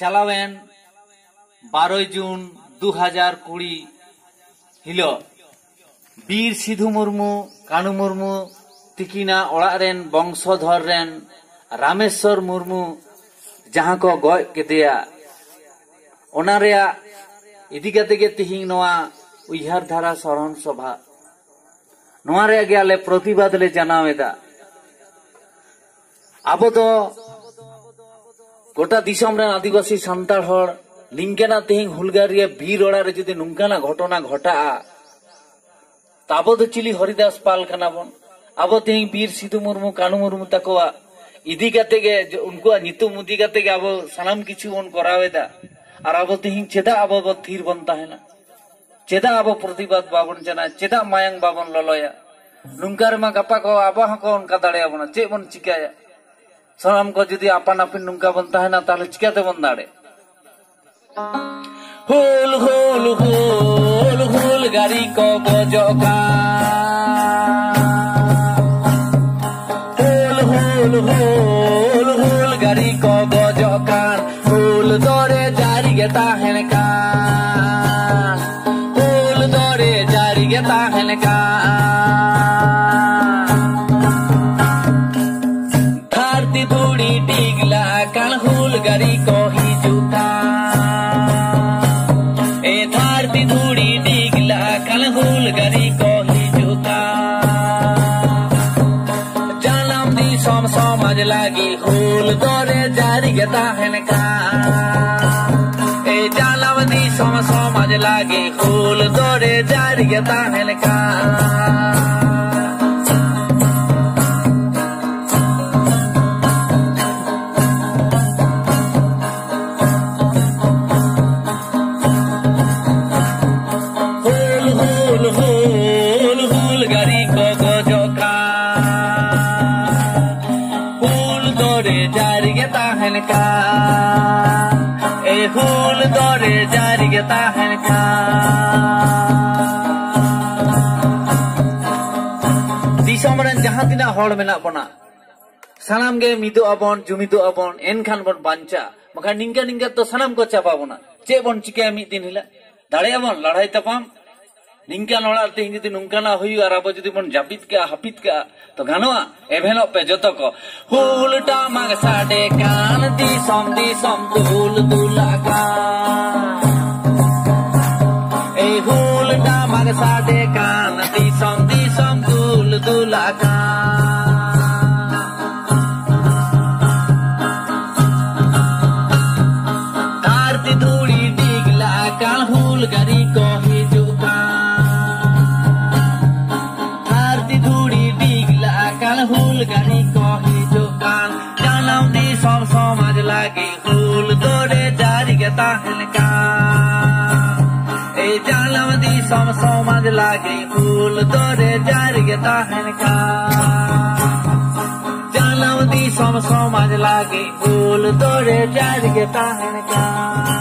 চালাবেন বারোই জুন দু হাজার কুড়ি হিল বীর সিধু মুর্মু কানু মুর্মু তিকিনা অড়াগ রেন বংশধর রেন রামেশ্বর মুর্মু যাহা কো গজ কেদেয়া ᱚᱱᱟ ᱨᱮᱭᱟᱜ ᱤᱫᱤ ᱠᱟᱛᱮ ᱜᱮ ᱛᱤᱦᱤᱧ ᱱᱚᱣᱟ ᱩᱭᱦᱟᱹᱨ ᱫᱷᱟᱨᱟ ᱥᱚᱨᱚᱱ ᱥᱚᱵᱷᱟ ᱱᱚᱣᱟ ᱨᱮᱭᱟᱜ ᱜᱮ ᱟᱞᱮ ᱯᱨᱚᱛᱤᱵᱟᱫ ᱞᱮ ᱡᱟᱱᱟᱣ ᱮᱫᱟ ᱟᱵᱚ ᱫᱚ ᱜᱚᱴᱟ ᱫᱤᱥᱚᱢ ᱨᱮᱱ ᱟᱹᱫᱤᱵᱟᱹᱥᱤ ᱥᱟᱱᱛᱟᱲ ᱦᱚᱲ ᱱᱤᱝᱠᱟᱱᱟᱜ ᱛᱮᱦᱮᱧ ᱦᱩᱞᱜᱟᱹᱨᱤᱭᱟᱹ ᱵᱤᱨ ᱚᱲᱟᱜ ᱨᱮ ᱡᱩᱫᱤ ᱱᱚᱝᱠᱟᱱᱟᱜ ᱜᱷᱚᱴᱚᱱᱟ ᱜᱷᱚᱴᱟᱜᱼᱟ ᱛᱟᱵᱚ ᱫᱚ ᱪᱤᱞᱤ ᱦᱚᱨᱤᱫᱟᱥ ᱯᱟᱞ ᱠᱟᱱᱟ ᱵᱚᱱ ᱟᱵᱚ ᱛᱮᱦᱮᱧ ᱵᱤᱨ ᱥᱤᱫᱩ ᱢᱩᱨᱢᱩ ᱠᱟᱹᱱᱩ ᱢᱩᱨᱢᱩ ᱛᱟᱠᱚᱣᱟᱜ ᱤᱫᱤ ᱠᱟᱛᱮ ᱜᱮ ᱩᱱᱠᱩᱣᱟᱜ ᱧᱩᱛᱩᱢ ᱤᱫᱤ ᱠᱟᱛᱮ ᱜᱮ ᱟᱵᱚ ᱥᱟᱱᱟᱢ ᱠᱤᱪᱷᱩ ᱵᱚᱱ ᱠᱚᱨᱟᱣ ᱮᱫᱟ ᱟᱨ ᱟᱵᱚ ᱛᱮᱦᱮᱧ ᱪᱮᱫᱟᱜ ᱟᱵᱚ ᱵᱚ ᱛᱷᱤᱨ ᱵᱚᱱ ᱛᱟᱦᱮᱱᱟ ᱪᱮᱫᱟᱜ ᱟᱵᱚ ᱯᱨᱚᱛᱤᱵᱟᱫ ᱵᱟᱵᱚᱱ ᱡᱟᱱᱟ ᱪᱮᱫᱟᱜ ᱢᱟᱭᱟᱝ ᱵᱟᱵᱚᱱ ᱞᱚᱞᱚᱭᱟ ᱱᱚᱝᱠᱟ ᱨᱮᱢᱟ ᱜᱟᱯᱟ ᱠᱚ ᱟᱵᱚ ᱦᱚᱸᱠᱚ ᱚᱱᱠᱟ ᱫᱟᱲᱮᱭᱟᱵᱚᱱᱟ ᱪᱮᱫ ᱵᱚᱱ ᱪᱤᱠᱟᱹᱭᱟ কো যদি আপান আপিন নুঙ্কা বন তাহেনা তাহলে চিকাতে বন দাঁড়ে হুল হুল হুল হুল গাড়ি কো বজকা হুল হুল হুল হুল গাড়ি কো বজকান হুল দরে জারি গে তাহেন কান হুল দরে জারি গে তাহেন কান लागी होल दौरे जारी गताहन का ए जालवदी सम समझ लागी होल गोरे जारी गताहन का কা। এ হুল দরে জারি গে তাহেন কা। দিশম রেন জাহান তিনা হড় মেনা বনা। সানাম গে মিদো আবন জুমিদো আবন এনখান বন বাঞ্চা। মাখা নিঙ্কা নিঙ্কা তো সানাম কো চাপা বনা। চে বন চিকে মিদিন হিলা। দাঁড়িয়ে বন, লড়াই তাপাম ᱱᱤᱝᱠᱟᱱ ᱚᱲᱟᱜ ᱛᱮᱦᱤᱧ ᱡᱩᱫᱤ ᱱᱚᱝᱠᱟᱱᱟᱜ ᱦᱩᱭᱩᱜᱼᱟ ᱟᱨ ᱟᱵᱚ ᱡᱩᱫᱤ ᱵᱚᱱ ᱡᱟᱹᱯᱤᱫ ᱠᱟᱜᱼᱟ ᱦᱟᱹᱯᱤᱫ ᱠᱟᱜᱼᱟ ᱛᱚ ᱜᱟᱱᱚᱜᱼᱟ ᱮᱵᱷᱮᱱᱚᱜ ᱯᱮ ᱡᱚᱛᱚ ᱠᱚ ᱦᱩᱞ ᱴᱟᱢᱟᱠ ᱥᱟᱰᱮ ᱠᱟᱱ ᱫᱤᱥᱚᱢ ᱫᱤᱥᱚᱢ ᱫᱩᱞ ᱫᱩᱞᱟᱠᱟᱱ এই হুল ডামার সাডে কান দিসম দিসম দুল দুলাকান ধরতি ধুড়ি ডিগলা কাল হুল গাড়ি কহি ডিগলা কাল হুল গাড়ি কহি জুকান জানাম দিসম সমাজ লাগে হুল দরে জারি গে তাহেন কান এই জানাম দিসম সমাজ লাগে হুল দরে জারি গে তাহেন কান জানাম দিসম সমাজ লাগে হুল দরে জারি গে তাহেন কান